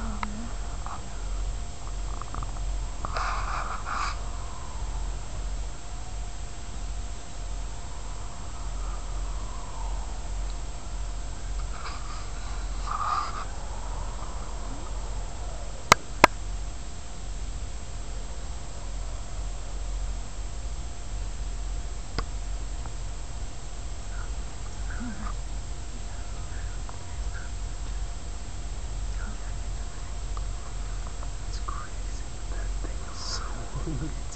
Um, Mm-hmm.